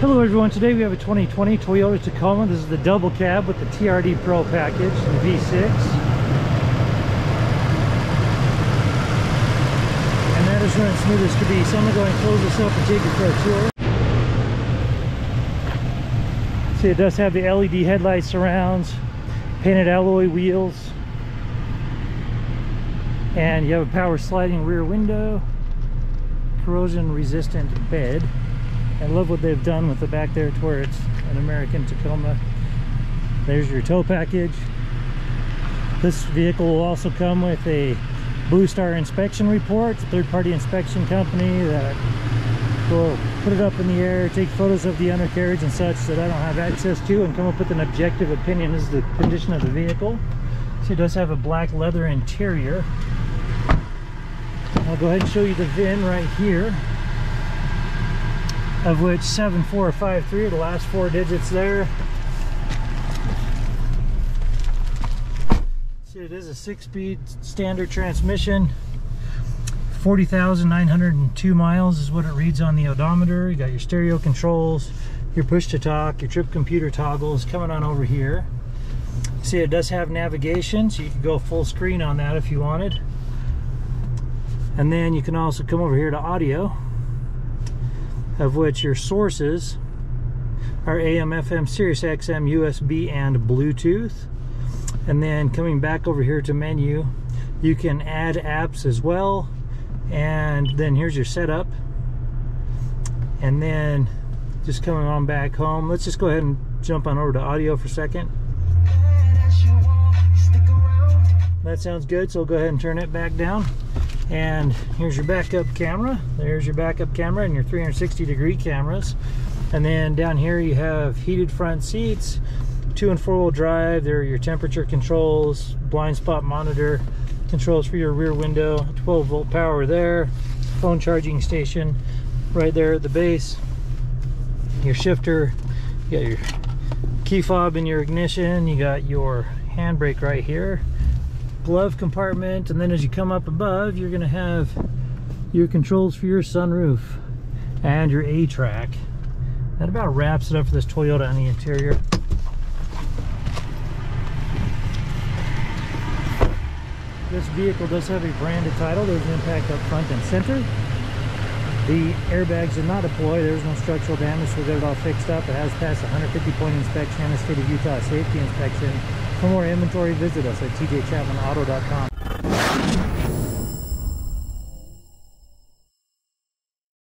Hello everyone, today we have a 2020 Toyota Tacoma. This is the double cab with the TRD Pro package the V6. And that is running smooth as could be. So I'm going to go and close this up and take you for a tour. See, it does have the LED headlight surrounds, painted alloy wheels, and you have a power sliding rear window, corrosion resistant bed. I love what they've done with the back there to where it's an American Tacoma. There's your tow package. This vehicle will also come with a Bluestar inspection report, a third-party inspection company that will put it up in the air, take photos of the undercarriage and such that I don't have access to and come up with an objective opinion as to the condition of the vehicle. So it does have a black leather interior. I'll go ahead and show you the VIN right here of which 7453 are the last four digits there. See, it is a six-speed standard transmission. 40,902 miles is what it reads on the odometer. You got your stereo controls, your push-to-talk, your trip computer toggles coming on over here. See, it does have navigation, so you can go full screen on that if you wanted. And then you can also come over here to audio of which your sources are AM, FM, Sirius XM, USB, and Bluetooth. And then coming back over here to menu, you can add apps as well. And then here's your setup. And then just coming on back home, let's just go ahead and jump on over to audio for a second. That sounds good, so we'll go ahead and turn it back down and here's your backup camera. There's your backup camera and your 360 degree cameras. And then down here you have heated front seats two and four wheel drive. There are your temperature controls blind spot monitor controls for your rear window 12 volt power there phone charging station right there at the base your shifter you got your key fob in your ignition you got your handbrake right here glove compartment and then as you come up above you're going to have your controls for your sunroof and your A-TRAC. That about wraps it up for this Toyota on the interior. This vehicle does have a branded title. There's an impact up front and center. The airbags did not deploy. There's no structural damage, so we got it all fixed up. It has passed 150 point inspection and the state of Utah safety inspection. For more inventory, visit us at tjchapmanauto.com.